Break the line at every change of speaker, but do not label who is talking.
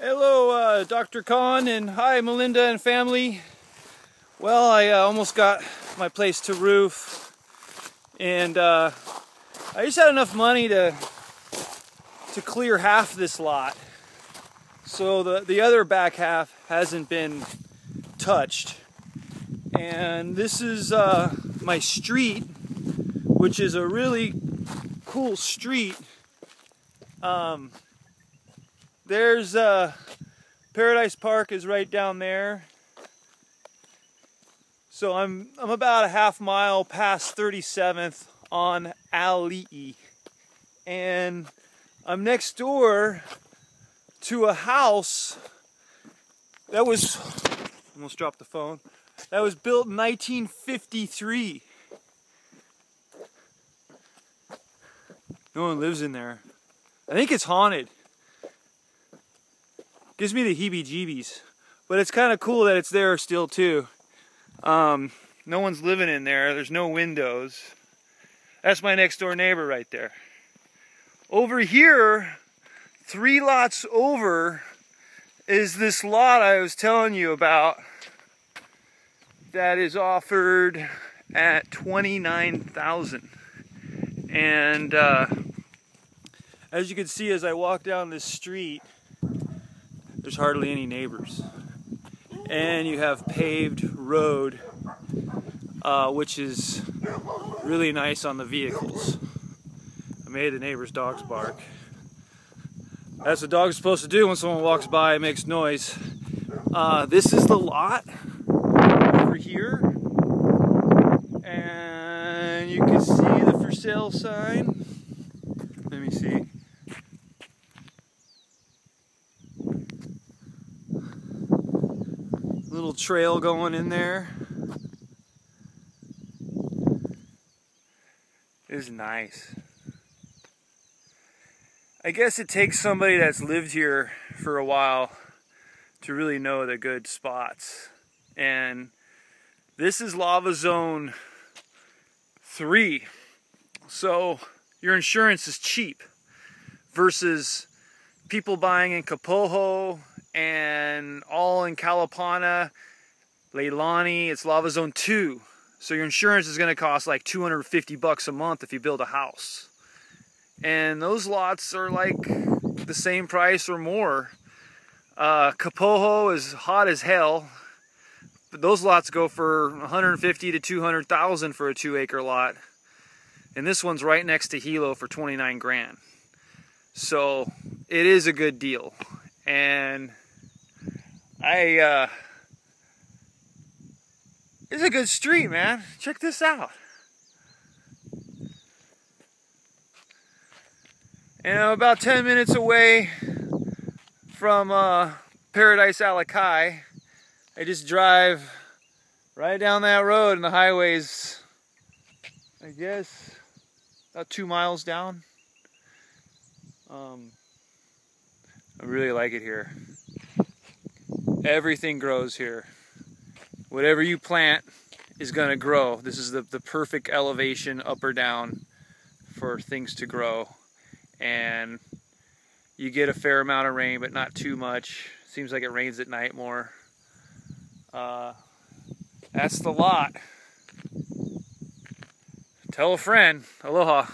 Hello, uh, Dr. Khan, and hi, Melinda and family. Well, I uh, almost got my place to roof, and uh, I just had enough money to to clear half this lot. So the the other back half hasn't been touched, and this is uh, my street, which is a really cool street. Um, there's uh, Paradise Park is right down there. So I'm I'm about a half mile past 37th on Ali, and I'm next door to a house that was almost dropped the phone. That was built in 1953. No one lives in there. I think it's haunted. Gives me the heebie-jeebies. But it's kind of cool that it's there still too. Um, no one's living in there. There's no windows. That's my next door neighbor right there. Over here, three lots over, is this lot I was telling you about that is offered at 29,000. And uh, as you can see as I walk down this street, there's hardly any neighbors. And you have paved road, uh, which is really nice on the vehicles. I made the neighbor's dogs bark. That's what dogs are supposed to do when someone walks by and makes noise. Uh, this is the lot over here. And you can see the for sale sign. Let me see. Little trail going in there. Is nice. I guess it takes somebody that's lived here for a while to really know the good spots. And this is lava zone three. So your insurance is cheap versus people buying in Kapoho and all in Kalapana, Leilani, it's lava zone two. So your insurance is gonna cost like 250 bucks a month if you build a house. And those lots are like the same price or more. Uh, Kapoho is hot as hell. But those lots go for 150 to 200,000 for a two acre lot. And this one's right next to Hilo for 29 grand. So it is a good deal. And I, uh, it's a good street, man. Check this out. And I'm about 10 minutes away from uh, Paradise Ala Kai. I just drive right down that road and the highway's, I guess, about two miles down. Um, I really like it here. Everything grows here. Whatever you plant is going to grow. This is the, the perfect elevation up or down for things to grow. And you get a fair amount of rain, but not too much. Seems like it rains at night more. Uh, that's the lot. Tell a friend. Aloha.